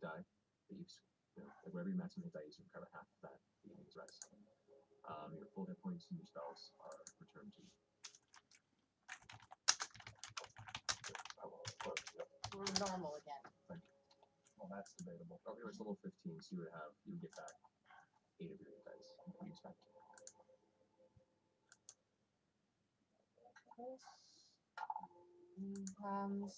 die, but you, s- you know, like whatever your maximum hit die is, you recover half of that enemy's rest. Um, your full hit points and your spells are returned to you. I will, of course, yep. We're normal again. Well, that's debatable. Okay, it's level 15, so you would have, you would get back 8 of your hit dice. You expect. Um,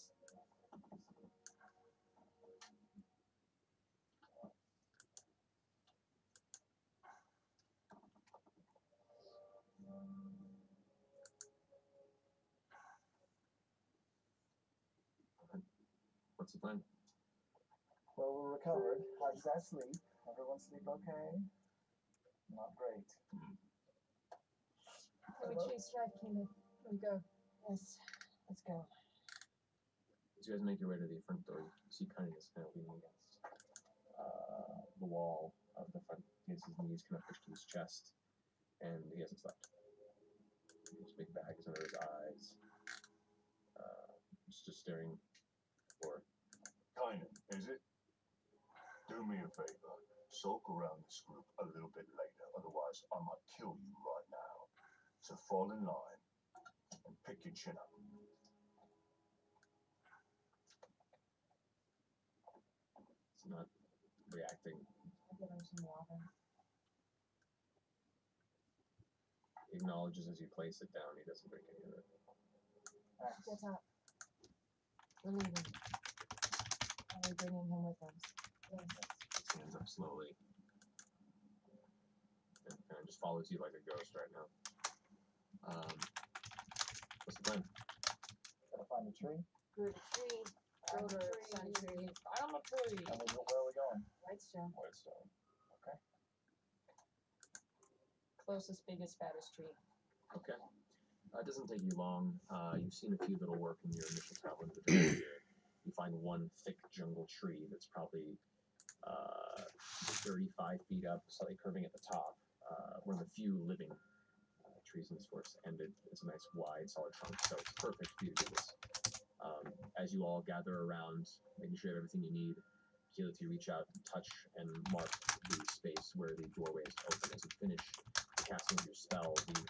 What's the plan? Well, we're recovered. How does that sleep? Everyone sleep okay? Not great. we choose Strive Kingdom. We go. Yes. Let's go. As you guys make your way to the front door, you see Cunning is kind of leaning against uh, the wall of the front. He has his knees kind of pushed to his chest, and he hasn't slept. His big bag is under his eyes. Uh, he's just staring for. Kind is it? Do me a favor. Sulk around this group a little bit later, otherwise I might kill you right now. So fall in line and pick your chin up. It's not reacting. I'll give him some water. He acknowledges as you place it down. He doesn't drink any of it. Axe. Get up. We're leaving. Are we bringing him with us? Yes. Stands up slowly. And kind of just follows you like a ghost right now. Um, what's the plan? Gotta find a tree. Good tree. Go to sun tree. I'm a tree. And we, where are we going? Whitestone. Whitestone. Closest, biggest, fattest tree. Okay. Uh, it doesn't take you long. Uh, you've seen a few that'll work in your initial travel into the You find one thick jungle tree that's probably uh, 35 feet up, slightly curving at the top. Uh, one of the few living uh, trees in this forest, and it, it's a nice wide, solid trunk, so it's perfect for you to do this. Um, as you all gather around, making sure you have everything you need, Keyleth, you reach out, touch, and mark the space where the doorway is open. As you finish casting your spell, the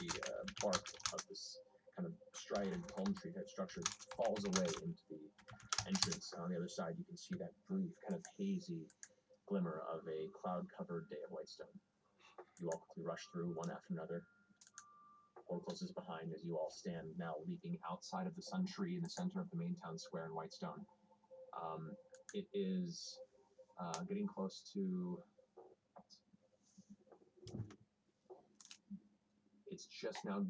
the uh, bark of this kind of striated palm tree type structure falls away into the entrance. And on the other side, you can see that brief, kind of hazy glimmer of a cloud covered day of Whitestone. You all quickly rush through one after another. Or closes behind as you all stand now leaping outside of the sun tree in the center of the main town square in Whitestone. Um, it is uh, getting close to it's just now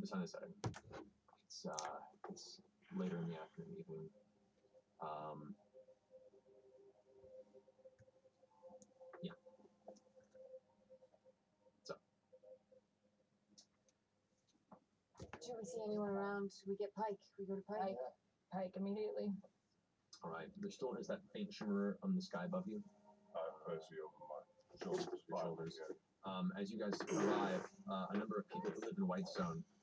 the sun is setting. It's uh it's later in the afternoon, evening. Um Yeah. So Do we see anyone around? We get Pike. We go to Pike. Pike immediately. alright. There still is that faint shimmer on the sky above you. I firstly open my shoulders. Your shoulders. Um, as you guys arrive, uh, a number of people who live in Whitestone Not, Nice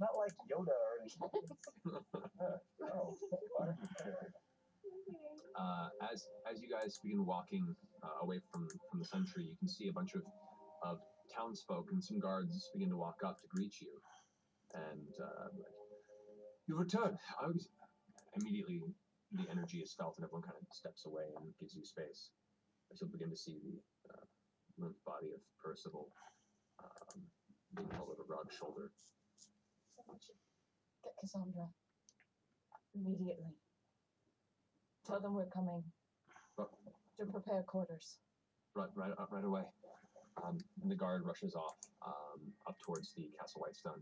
not, like Yoda or anything. uh, as as you guys begin walking uh, away from from the sun tree, you can see a bunch of of townsfolk and some guards begin to walk up to greet you, and uh, you return. I was immediately the energy is felt, and everyone kind of steps away and gives you space. As you'll begin to see the uh, limp body of Percival um, being held over Grog's shoulder. Someone should get Cassandra immediately. Tell them we're coming. But- To prepare quarters. right right up right away. Um, and the guard rushes off um, up towards the Castle Whitestone.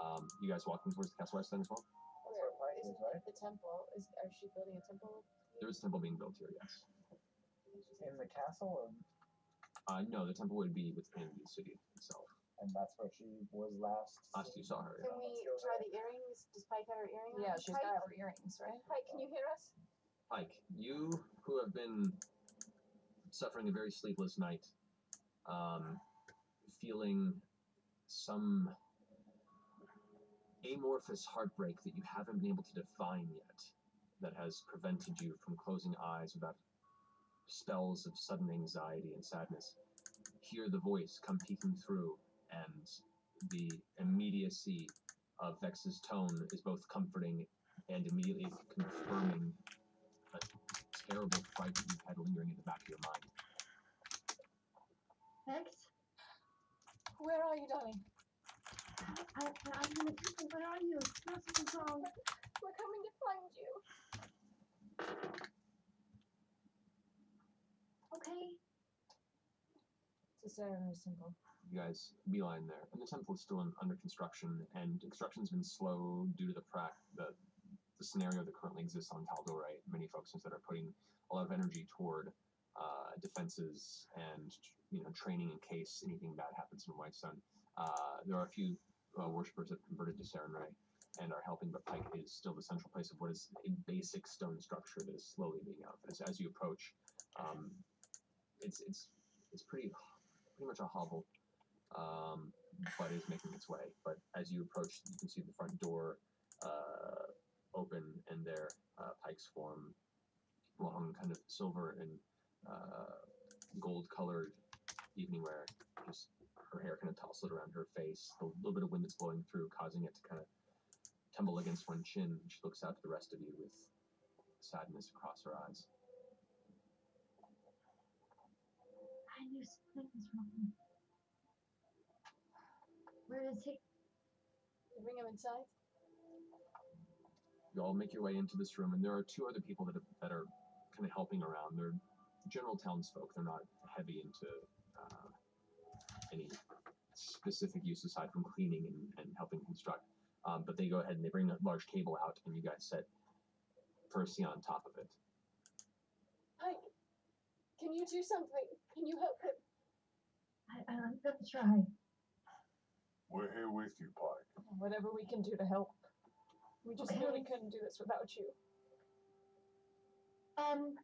Um, you guys walking towards the Castle Whitestone as well? That's where Pike is, right? The temple is. Are she building a temple? There is a temple being built here, yes. In the castle, or, Uh, no, the temple would be within the city itself. and that's where she was last. Last you saw her. Can Yeah, we try the earrings? Does Pike have her earring on? Yeah, she's Pike, got her earrings, right? Pike, can you hear us? Pike, you who have been suffering a very sleepless night, um, feeling some amorphous heartbreak that you haven't been able to define yet, that has prevented you from closing eyes without spells of sudden anxiety and sadness. Hear the voice come peeking through, and the immediacy of Vex's tone is both comforting and immediately confirming a terrible fright that you've had lingering in the back of your mind. Vex, Where are you, darling? I, I, I'm gonna come. Where are you? Nothing's wrong. We're coming to find you. It's a ceremony symbol. you guys beeline there, and the temple is still in, under construction, and construction's been slow due to the prac the the scenario that currently exists on Tal'Dorei. Many folks instead are putting a lot of energy toward uh, defenses and you know training in case anything bad happens in Whitestone. Uh, there are a few uh, worshippers that have converted to Sarenrae and are helping, but Pike is still the central place of what is a basic stone structure that is slowly being outfitted. As, as you approach, um, it's it's it's pretty pretty much a hovel um, but is making its way. But as you approach, you can see the front door uh, open, and there, uh, Pike's form, long kind of silver and uh, gold-colored evening wear, just her hair kind of tousled around her face, a little bit of wind that's blowing through, causing it to kind of tumble against one chin. She looks out to the rest of you with sadness across her eyes. I knew something was wrong. Where is he? Bring him inside. you all make your way into this room, and there are two other people that are, that are kind of helping around. They're general townsfolk. They're not heavy into uh, any specific use aside from cleaning and, and helping construct. Um, but they go ahead and they bring a large table out, and you guys set Percy on top of it. Pike, can you do something? Can you help him? I, I, I'm gonna try. We're here with you, Pike. Whatever we can do to help. We just knew we couldn't do this without you. Um.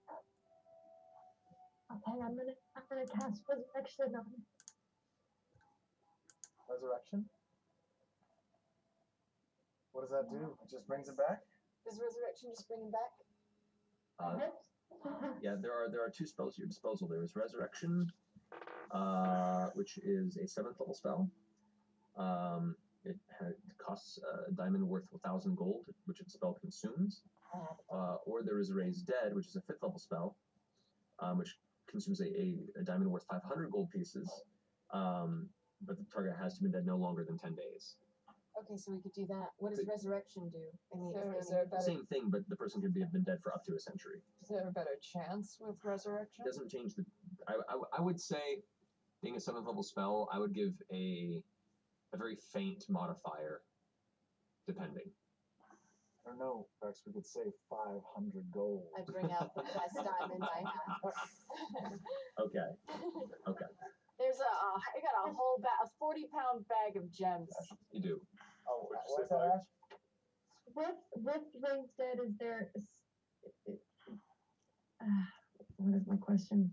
Okay, I'm gonna I'm gonna cast resurrection on him. Resurrection. What does that do? It just brings it back? Does resurrection just bring him back? Uh, Yes. Yeah, there are there are two spells at your disposal. There is Resurrection, uh, which is a seventh level spell. Um, it, ha- it costs a diamond worth a thousand gold, which its spell consumes. Uh, or there is Raise Dead, which is a fifth level spell, um, which consumes a, a, a diamond worth 500 gold pieces. Um, but the target has to be dead no longer than 10 days. Okay, so we could do that. What does Could- resurrection do? Any, So any- is there a better, Same thing, but the person could be, have been dead for up to a century. is there a better chance with resurrection? It doesn't change the. I, I, I would say, being a seventh level spell, I would give a a very faint modifier, depending. I don't know, Rex, we could save 500 gold. I bring out the best diamond I have. Okay. Okay. There's a, uh, I got a whole bag, a 40 pound bag of gems. You do. Oh, What'd what's that, Mike? Ash? With with Rings Dead, is there? Uh, what is my question?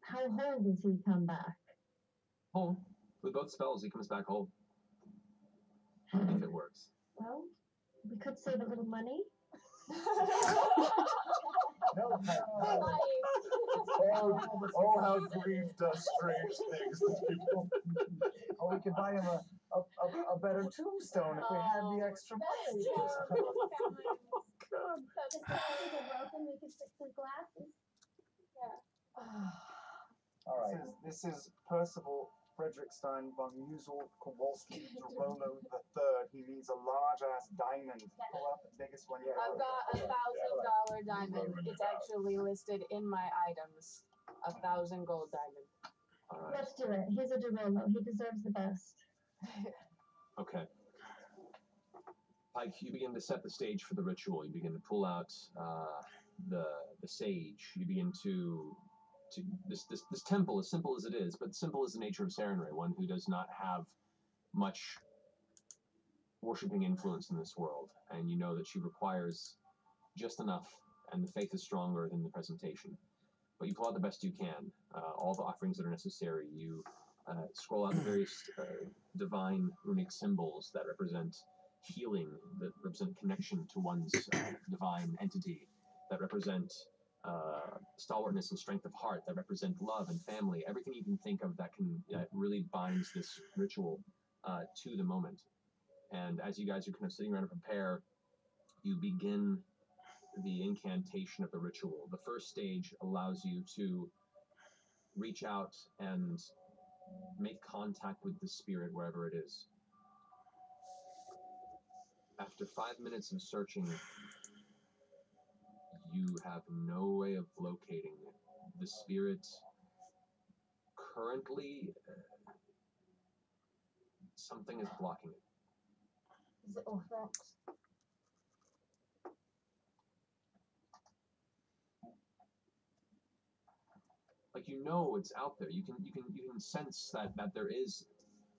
How whole does he come back? Whole. With both spells, he comes back whole if it works. Well, we could save a little money. No, no. Oh, oh, how grief does strange things to people. oh, we could buy him a, a, a, a better tombstone if we had the oh, extra money. So this is a broken, we could fix his glasses. Yeah. All right. This is, this is Percival Frederickstein von Musel Klossowski de Rolo the Third. He needs a large ass diamond. Pull out the biggest one you I've got a thousand dollar diamond. It's actually listed in my items. A thousand gold diamond. All right. Let's do it. He's a de Rolo. He deserves the best. Okay. Pike, you begin to set the stage for the ritual. You begin to pull out uh, the the sage. You begin to to this, this this temple, as simple as it is, but simple is the nature of Sarenrae, one who does not have much worshiping influence in this world, and you know that she requires just enough, and the faith is stronger than the presentation. But you pull out the best you can. Uh, all the offerings that are necessary. You uh, scroll out the various uh, divine runic symbols that represent healing, that represent connection to one's uh, divine entity, that represent uh, stalwartness and strength of heart, that represent love and family. Everything you can think of that can that really binds this ritual uh, to the moment. And as you guys are kind of sitting around to prepare, you begin the incantation of the ritual. The first stage allows you to reach out and make contact with the spirit wherever it is. After five minutes of searching, you have no way of locating it. The spirit currently, uh, something is blocking it. Is it Orthax? Like you know it's out there. You can you can you can sense that that there is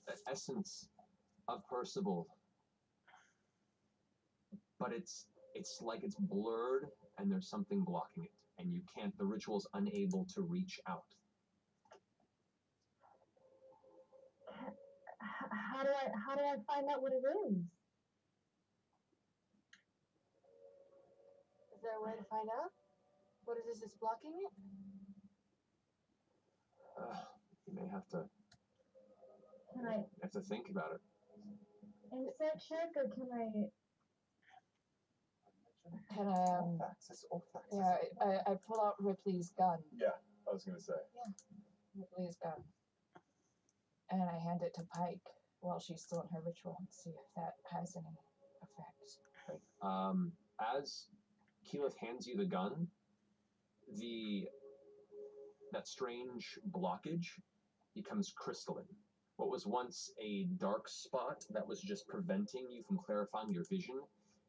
an essence of Percival, but it's it's like it's blurred and there's something blocking it, and you can't. The ritual's unable to reach out. How do I how do I find out what it is? Is there a way to find out? What is this that's blocking it? Uh, you may have to Can I have to think about it. insight check or can I? Can I, um, Orthax, it's Orthax. yeah, I, I, I pull out Ripley's gun, Yeah, I was gonna say. Yeah, Ripley's gun. And I hand it to Pike while she's still in her ritual and see if that has any effect. Um, as Keyleth hands you the gun, the that strange blockage becomes crystalline. What was once a dark spot that was just preventing you from clarifying your vision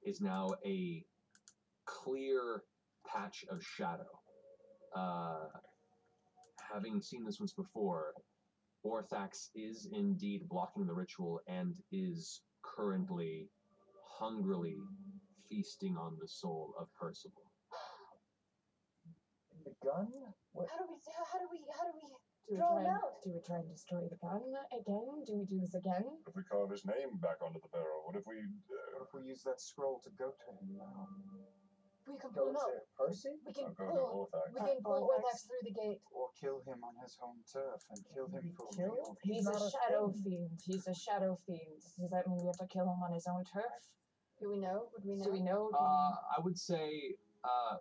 is now a clear patch of shadow. Uh, having seen this once before, Orthax is indeed blocking the ritual and is currently hungrily feasting on the soul of Percival. The gun? What? How do we how do we how do we Do we, Throw try and, out. do we try and destroy the gun again? Do we do this again? If we carve his name back onto the barrel, what if we? Uh, What if we use that scroll to go to him now? we can Go pull no. to Percy? We can go pull Orthax. we can pull Orthax. Orthax through the gate. Or kill him on his home turf and kill him for killed? real? He's, not a a shadow thing. fiend. He's a shadow fiend. Does that mean we have to kill him on his own turf? Do we know? Would we know? Do we know? Do Uh, I would say, uh,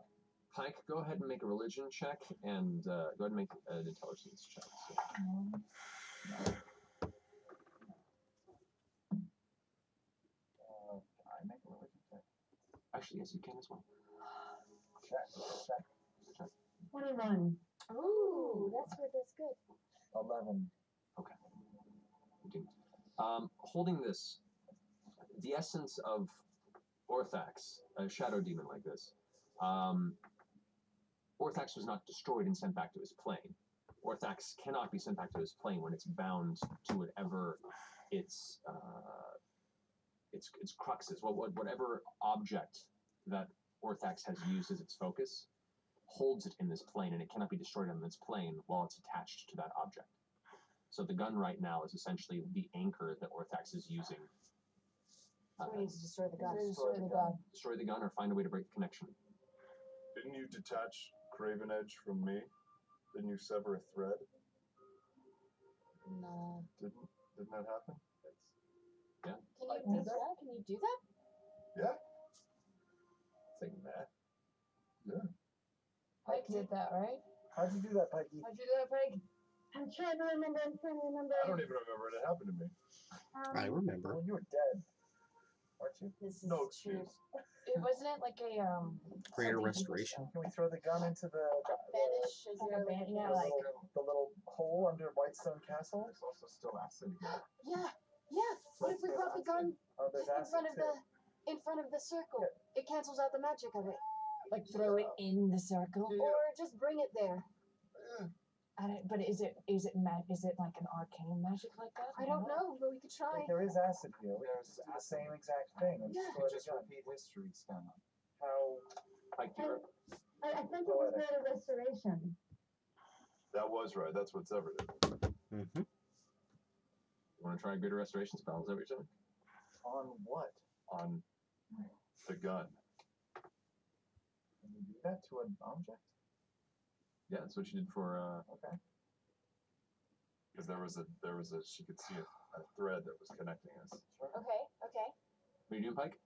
Pike, go ahead and make a religion check and uh, go ahead and make an intelligence check. So, we- Uh, can I make a religion check? actually, yes, you can as well. Check, check. Check. Twenty-one. Ooh, that's good. That's good. Eleven. You didn't. Um, holding this, the essence of Orthax, a shadow demon like this, um, Orthax was not destroyed and sent back to his plane. Orthax cannot be sent back to his plane when it's bound to whatever its uh, its its crux is. What, what whatever object that Orthax has used as its focus holds it in this plane, and it cannot be destroyed on this plane while it's attached to that object. So the gun right now is essentially the anchor that Orthax is using. Uh, So we need to destroy the gun. Destroy the gun. destroy the gun or find a way to break the connection. Didn't you detach Craven Edge from me? Didn't you sever a thread? No. Didn't didn't that happen? Yeah. Can you do that? Can you do that? Yeah. Saying that. Yeah. Pike did that, right? How'd you do that, Pikey? How'd you do that, Pike? I'm trying to remember. I'm trying to remember. I don't even remember it happened to me. Um, I remember. Well, you were dead. Weren't you? This is No true. excuse. It wasn't it like a um Greater something- restoration. Can we throw the gun into the, the, Vanish is there a ban- like yeah, the, like- little, the little hole under Whitestone Castle? There's also still acid here. Yeah, yeah. What if we There's brought the gun Oh, there's in acid front of too. the in front of the circle? It cancels out the magic of it. like throw it in the circle? Yeah. Or just bring it there. I don't, but is it is it ma- is it like an arcane magic like that? I don't know, but we could try. Like, there is acid here. We can just do the same exact thing and Yeah. destroy just gun. repeat history, Scanlan. How? Pike, do I, I think it was greater restoration. That was right. That's what severed it. Mm-hmm. You want to try a greater restoration spell? Is that what you're saying? On what? On the gun. Can you do that to an object? Yeah, that's what you did for. Uh, Okay. Because there was a there was a she could see a, a thread that was connecting us. Sure. Okay, okay. what are you doing, Pike?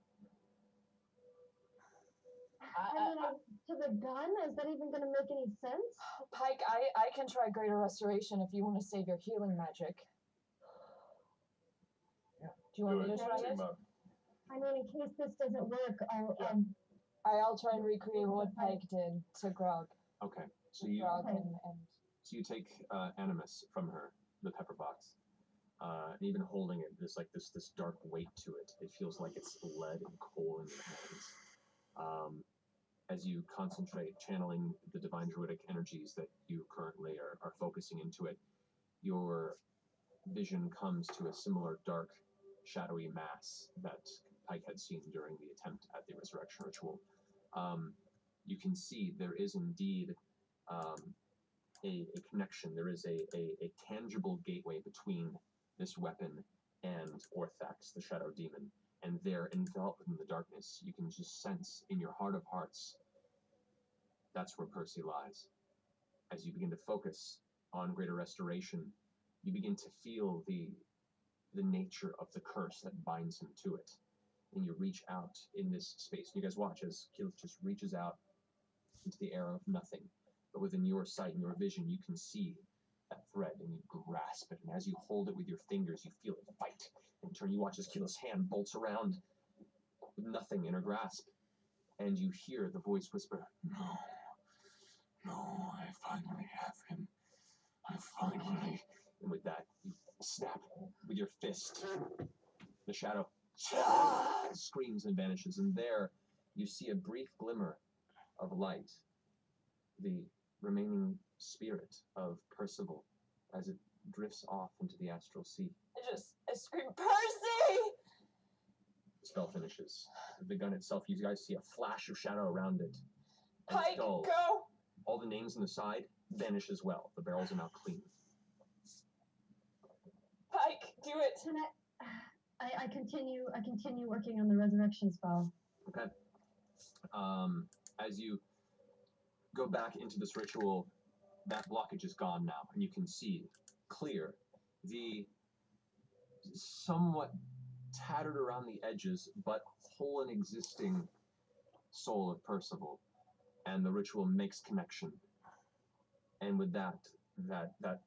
I I, mean, I, to the gun, is that even going to make any sense? Pike, I, I can try Greater Restoration if you want to save your healing magic. Yeah. Do you want Do me to try it? up. I mean, in case this doesn't work, I'll, Yeah. um, I, I'll try and recreate what Pike did to Grog. Okay, so you Grog and, and so you take uh, animus from her, the pepper box, uh, and even holding it, there's like this this dark weight to it. It feels like it's lead and coal in your hands. Um, as you concentrate, channeling the divine druidic energies that you currently are, are focusing into it, your vision comes to a similar dark, shadowy mass that Pike had seen during the attempt at the resurrection ritual. Um, you can see there is indeed um, a, a connection. There is a, a, a tangible gateway between this weapon and Orthax, the shadow demon. And there, enveloped in the darkness, you can just sense in your heart of hearts that's where Percy lies. As you begin to focus on greater restoration, you begin to feel the the nature of the curse that binds him to it. And you reach out in this space. You guys watch as Keyleth just reaches out into the air of nothing but within your sight and your vision, you can see that thread and you grasp it. And as you hold it with your fingers, you feel it fight. In turn, you watch as Keyleth's hand bolts around with nothing in her grasp. And you hear the voice whisper, No, no, I finally have him. I finally. And with that, you snap with your fist. The shadow screams and vanishes. And there, you see a brief glimmer of light the remaining spirit of Percival as it drifts off into the astral sea. I just I scream, Percy! The spell finishes. The gun itself, you guys see a flash of shadow around it. And Pike, go! All the names on the side vanish as well. The barrels are now clean. Pike, do it! can I, I, I continue, I continue working on the resurrection spell. Okay. Um, as you go back into this ritual, that blockage is gone now, and you can see clear the somewhat tattered around the edges, but whole and existing soul of Percival, and the ritual makes connection. And with that, that that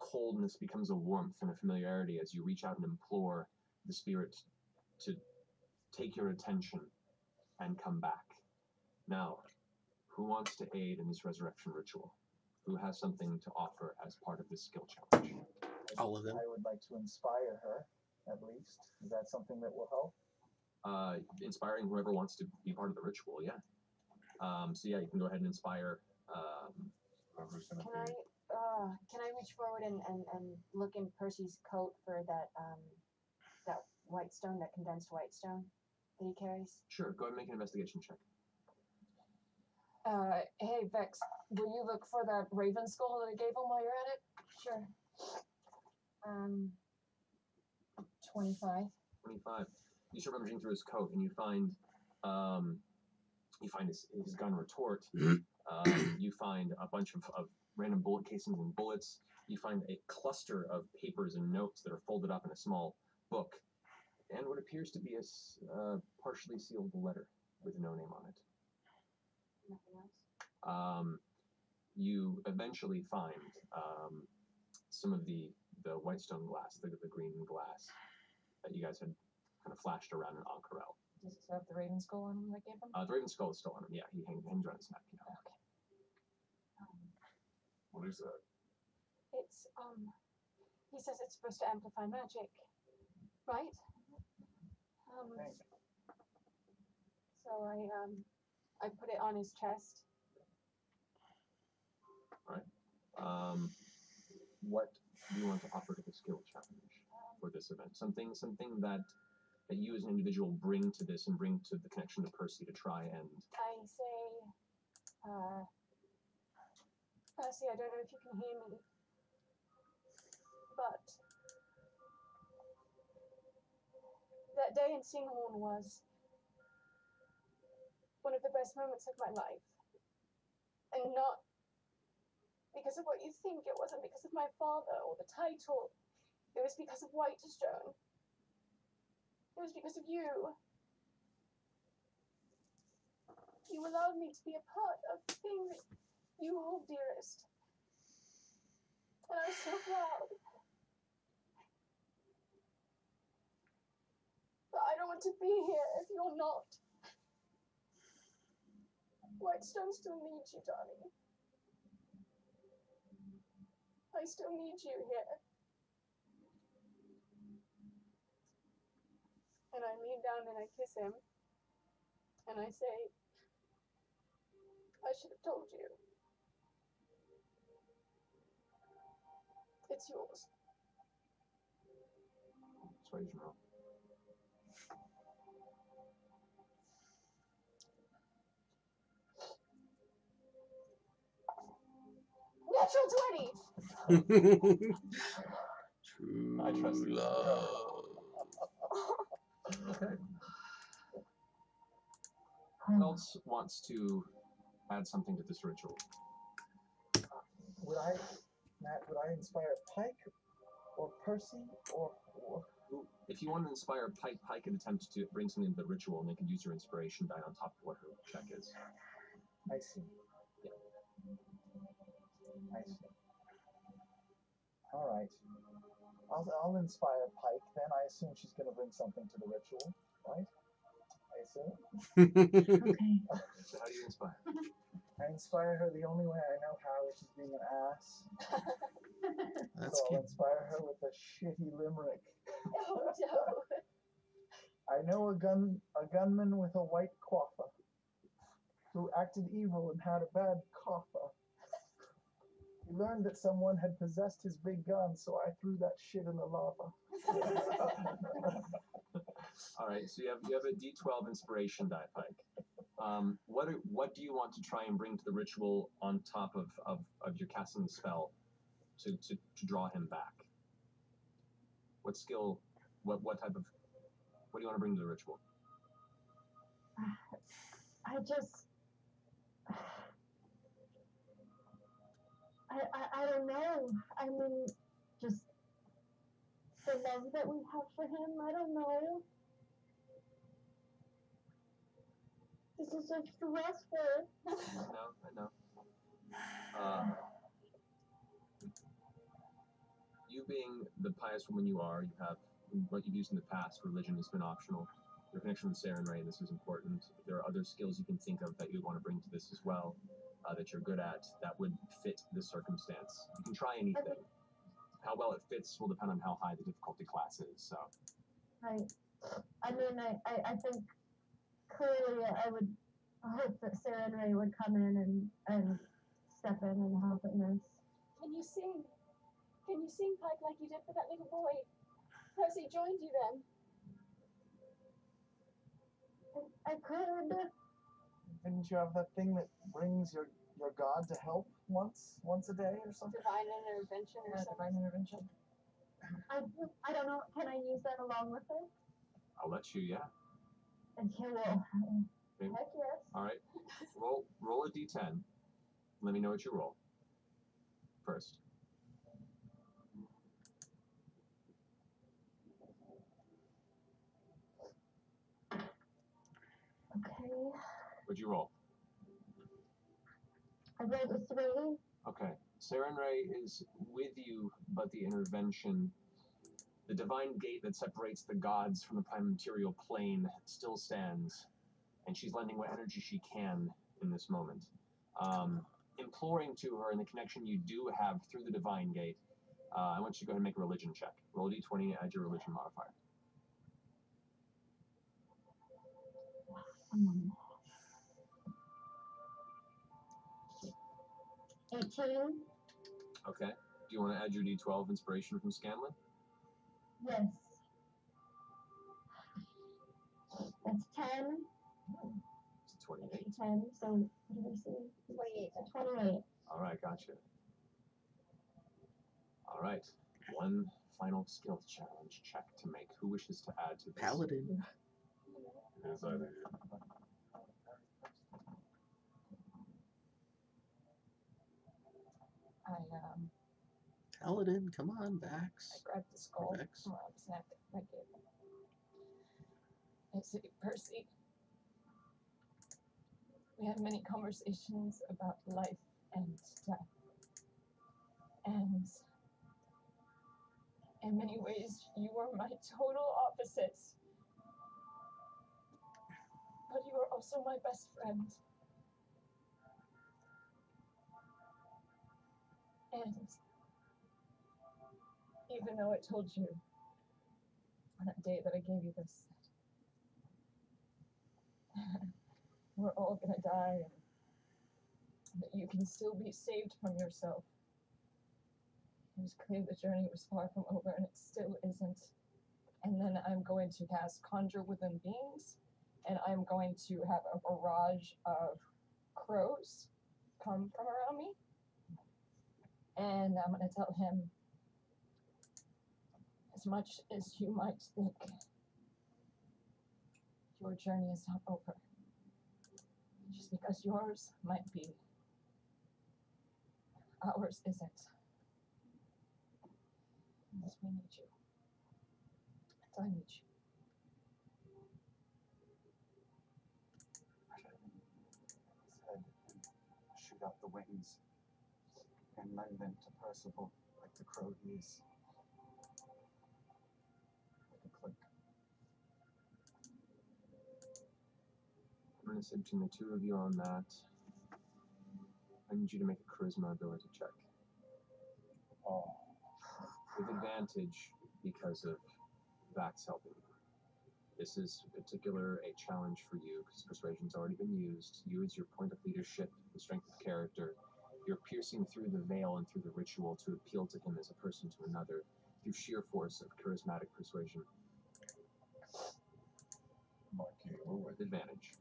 coldness becomes a warmth and a familiarity as you reach out and implore the spirit to take your attention and come back. Now, who wants to aid in this resurrection ritual? Who has something to offer as part of this skill challenge? All of them. I would like to inspire her, at least. Is that something that will help? Uh, inspiring whoever wants to be part of the ritual, yeah. Um, so yeah, you can go ahead and inspire. Um, Can. I, uh, can I reach forward and, and, and look in Percy's coat for that, um, that white stone, that condensed white stone that he carries? sure, go ahead and make an investigation check. Uh, hey Vex, will you look for that raven skull that I gave him while you're at it? Sure. Um, 25. 25. You start rummaging through his coat and you find um, you find his, his gun retort. um, you find a bunch of, of random bullet casings and bullets. You find a cluster of papers and notes that are folded up in a small book, and what appears to be a uh, partially sealed letter with no name on it. Nothing else? Um, you eventually find um, some of the the whitestone glass, the, the green glass that you guys had kind of flashed around in Ank'Harel. Does it have the raven skull on him that I gave him? Uh, the Raven Skull is still on him. Yeah, he hang, hangs around his neck. You know. Um, What is that? it's, um, he says it's supposed to amplify magic, right? Um, Thank so I, um, I put it on his chest. Um, what do you want to offer to the skill challenge for this event? Something, something that that you as an individual bring to this and bring to the connection to Percy to try and. I say, uh, Percy, I don't know if you can hear me, but that day in Syngorn was one of the best moments of my life. And not because of what you think, it wasn't because of my father or the title. It was because of Whitestone. It was because of you. You allowed me to be a part of the thing that you hold dearest. And I'm so proud. But I don't want to be here if you're not. Whitestone still needs you, darling. I still need you here. And I lean down and I kiss him. And I say, I should have told you. It's yours. Persuasion roll. Natural 20! True I trust you. love. Okay. Who else wants to add something to this ritual? Would I, Matt? Would I inspire Pike or Percy or, or If you want to inspire Pike, Pike can attempt to bring something to the ritual, and they can use your inspiration die on top of what her check is. I see. I see. All right. I'll, I'll inspire Pike then. I assume she's going to bring something to the ritual, right? I assume. Okay. So how do you inspire? I inspire her the only way I know how, which is being an ass. That's so I'll cute. inspire her with a shitty limerick. Oh no. I know a gun a gunman with a white coiffer who acted evil and had a bad coffer. He learned that someone had possessed his big gun, so I threw that shit in the lava. All right, so you have you have a D12 inspiration die, Pike. Um, what are, what do you want to try and bring to the ritual on top of, of, of your casting the spell to, to, to draw him back? What skill? What what type of what do you want to bring to the ritual? I just. I, I, I don't know. I mean, just the love that we have for him. I don't know. This is so stressful. I know, I know. Uh, you being the pious woman you are, you have what you've used in the past. Religion has been optional. Your connection with Sarenrae, this is important. There are other skills you can think of that you'd want to bring to this as well, uh, that you're good at, that would fit this circumstance. You can try anything. How well it fits will depend on how high the difficulty class is. So, Right. I mean, I, I, I think clearly I would hope that Sarenrae would come in and, and step in and help in this. Can you sing? Can you sing Pike like you did for that little boy? Percy joined you then. I, I could. Didn't you have that thing that brings your, your god to help once once a day or something? Divine intervention or Yeah, something. divine intervention. I, I don't know. Can I use that along with it? I'll let you. Yeah. And he will. Okay. Heck yes. All right. Roll roll a d10. Let me know what you roll. First. Okay. What'd you roll? I rolled a three. Okay. Sarenrae is with you, but the intervention, the divine gate that separates the gods from the prime material plane still stands, and she's lending what energy she can in this moment. Um, imploring to her in the connection you do have through the divine gate, uh, I want you to go ahead and make a religion check. Roll a d20, add your religion modifier. Um, 18. Okay. Do you want to add your d12 inspiration from Scanlan? Yes. That's 10. It's a 28. 10. So, what did we say? 28. 28. All right, gotcha. All right, one final skill challenge check to make. Who wishes to add to this? Paladin. It's either I um Paladin, come on, I grabbed the skull Vex. from the snack I gave him. I say, Percy, we had many conversations about life and death. And in many ways, you were my total opposites. But you were also my best friend. And even though I told you on that day that I gave you this, we're all gonna die and that you can still be saved from yourself. It was clear the journey was far from over and it still isn't. And then I'm going to cast Conjure Within Beings and I'm going to have a barrage of crows come from around me. And I'm going to tell him as much as you might think, your journey is not over. Just because yours might be, ours isn't. Because we need you. And I need you. shoot out the wings and lend them to Percival like the crow he is. Like a click. I'm going to say between the two of you on that, I need you to make a charisma ability check. Oh, with advantage because of Vax helping you. This is in particular a challenge for you because persuasion's already been used. You as your point of leadership, the strength of character, you're piercing through the veil and through the ritual to appeal to him as a person to another through sheer force of charismatic persuasion Mikey, roll with advantage.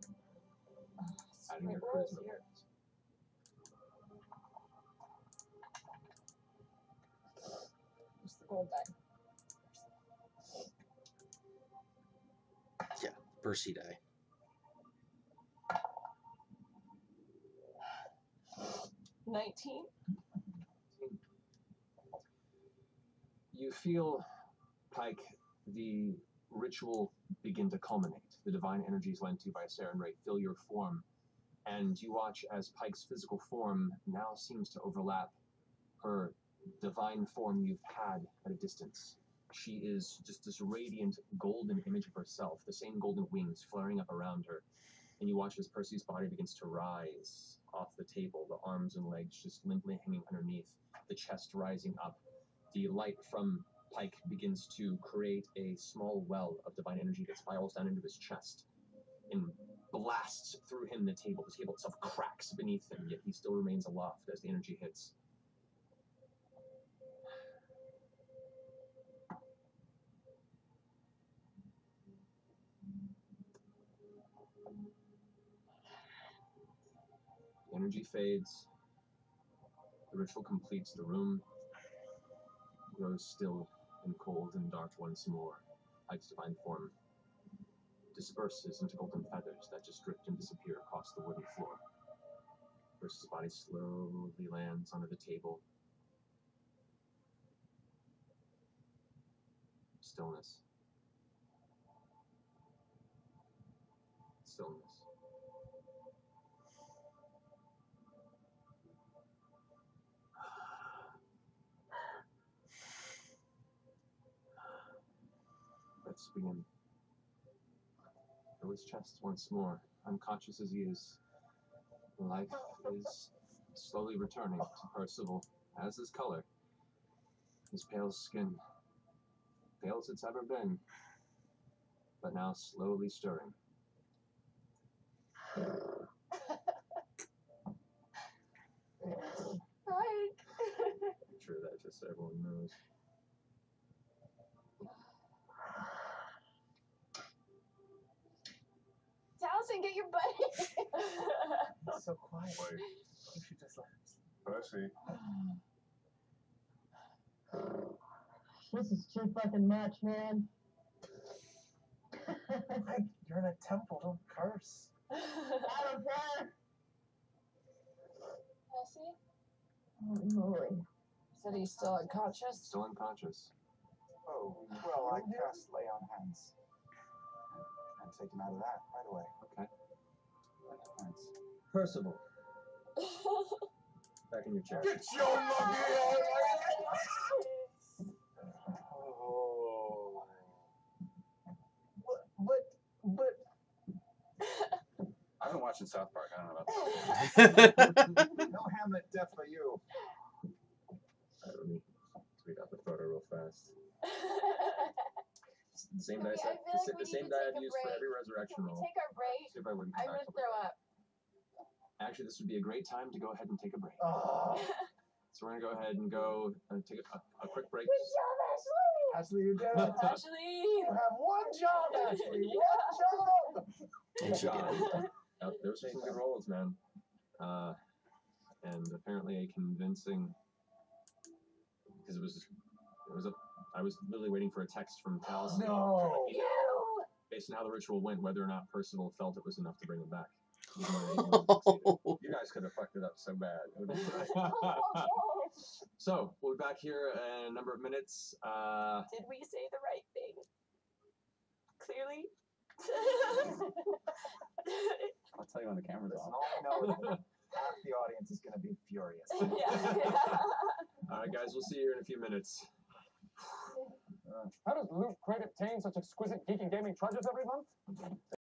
Uh, Adding your charisma. here. What's the gold die? Yeah, Percy die. Nineteen. You feel, Pike, the ritual begin to culminate. The divine energies lent to you by Sarenrae fill your form, and you watch as Pike's physical form now seems to overlap her divine form you've had at a distance. She is just this radiant golden image of herself, the same golden wings flaring up around her. And you watch as Percy's body begins to rise off the table, the arms and legs just limply hanging underneath, the chest rising up the light from Pike begins to create a small well of divine energy that spirals down into his chest and blasts through him the table. The table itself cracks beneath him, yet he still remains aloft as the energy hits. Energy fades. The ritual completes the room grows still and cold and dark once more. Pike's divine form disperses into golden feathers that just drift and disappear across the wooden floor. Percy's body slowly lands onto the table. Stillness. Stillness. Let's begin. Fill his chest once more, unconscious as he is. Life is slowly returning to Percival, as his color. His pale skin, pale as it's ever been, but now slowly stirring. Pike! I'm sure that just so everyone knows. Towson, get your butt in. He's so quiet. Wait, You should just let him sleep. Percy, This is too fucking much, man. Mike, you're in a temple. Don't curse. I don't care. Percy? Holy moly. Said he's still unconscious. Still unconscious. Oh, well, I cast lay on hands. And, and take him out of that right away. Okay. Thanks. Percival, back in your chair. Get your monkey Oh. But, but, but I've been watching South Park. I don't know about that. No Hamlet death for you. Let me tweet out the photo real fast. It's the same Okay, dice. I I, feel the, like sa- we the need same to die take I've a used for break. every resurrection Can we roll. take our break? See if I wouldn't I'm gonna to throw up. Actually, this would be a great time to go ahead and take a break. oh, So we're gonna go ahead and go and take a, a quick break. Good job, Ashley! Ashley, you did it. Ashley! You have one job, Ashley. Yeah. One job. Good job. Uh, those were some good rolls, man. Uh, and apparently a convincing, because it was, it was a, I was literally waiting for a text from Taliesin. No. You! Based on how the ritual went, whether or not Percival felt it was enough to bring him back. Even though they wouldn't have succeeded. You guys could have fucked it up so bad. It would've been- So we'll be back here in a number of minutes. Uh, Did we say the right thing? Clearly? I'll tell you when the camera's Listen, on. all I know is that half the audience is going to be furious. yeah, yeah. all right, guys, we'll see you in a few minutes. How does Loot Crate obtain such exquisite geek and gaming treasures every month?